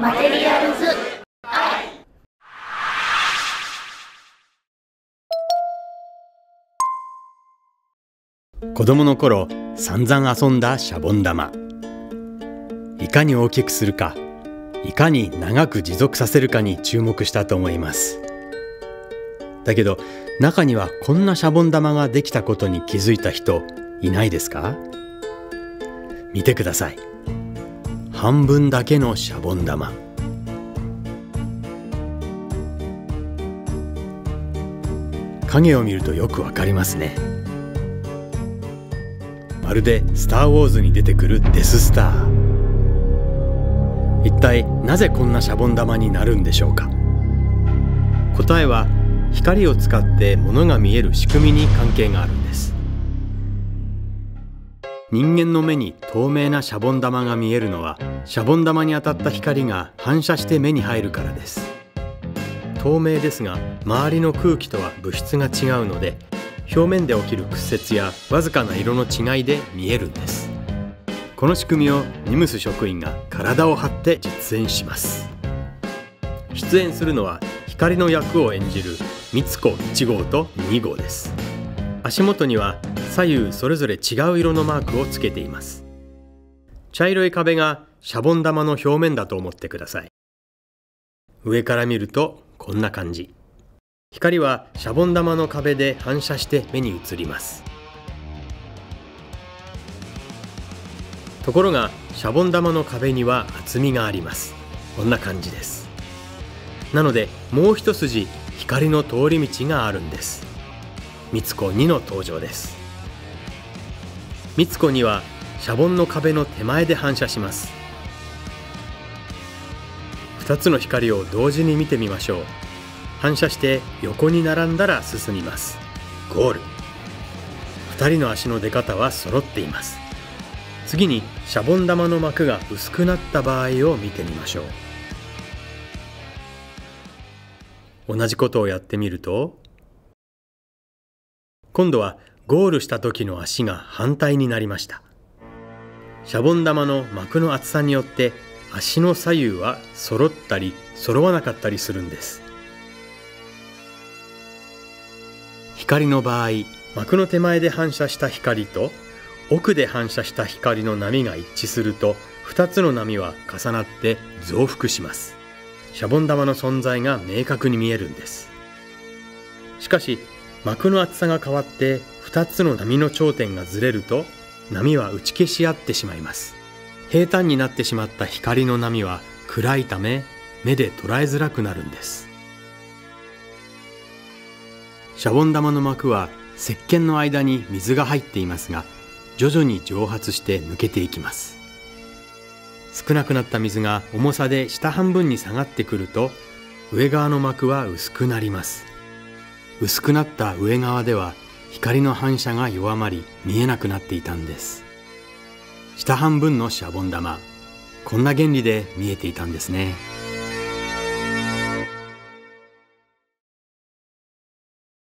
マテリアルズ。子供の頃散々遊んだシャボン玉。いかに大きくするかいかに長く持続させるかに注目したと思います。だけど中にはこんなシャボン玉ができたことに気づいた人いないですか？見てください。半分だけのシャボン玉。影を見るとよくわかりますね。まるで「スター・ウォーズ」に出てくるデススター。一体なぜこんなシャボン玉になるんでしょうか？答えは光を使って物が見える仕組みに関係があるんです。人間の目に透明なシャボン玉が見えるのはシャボン玉に当たった光が反射して目に入るからです。透明ですが周りの空気とは物質が違うので表面で起きる屈折やわずかな色の違いで見えるんです。この仕組みをニムス職員が体を張って実演します。出演するのは光の役を演じる三つ子1号と2号です。足元には左右それぞれ違う色のマークをつけています。茶色い壁がシャボン玉の表面だと思ってください。上から見るとこんな感じ。光はシャボン玉の壁で反射して目に映ります。ところがシャボン玉の壁には厚みがあります。こんな感じです。なのでもう一筋光の通り道があるんです。三つ子2の登場です。三つ子2はシャボンの壁の手前で反射します。2つの光を同時に見てみましょう。反射して横に並んだら進みます。ゴール。2人の足の出方は揃っています。次にシャボン玉の膜が薄くなった場合を見てみましょう。同じことをやってみると今度はゴールした時の足が反対になりました。シャボン玉の膜の厚さによって足の左右は揃ったり揃わなかったりするんです。光の場合膜の手前で反射した光と奥で反射した光の波が一致すると2つの波は重なって増幅します。シャボン玉の存在が明確に見えるんです。しかし膜の厚さが変わって2つの波の頂点がずれると波は打ち消し合ってしまいます。平坦になってしまった光の波は暗いため目で捉えづらくなるんです。シャボン玉の膜は石鹸の間に水が入っていますが徐々に蒸発して抜けていきます。少なくなった水が重さで下半分に下がってくると上側の膜は薄くなります。薄くなった上側では光の反射が弱まり見えなくなっていたんです。下半分のシャボン玉。こんな原理で見えていたんですね。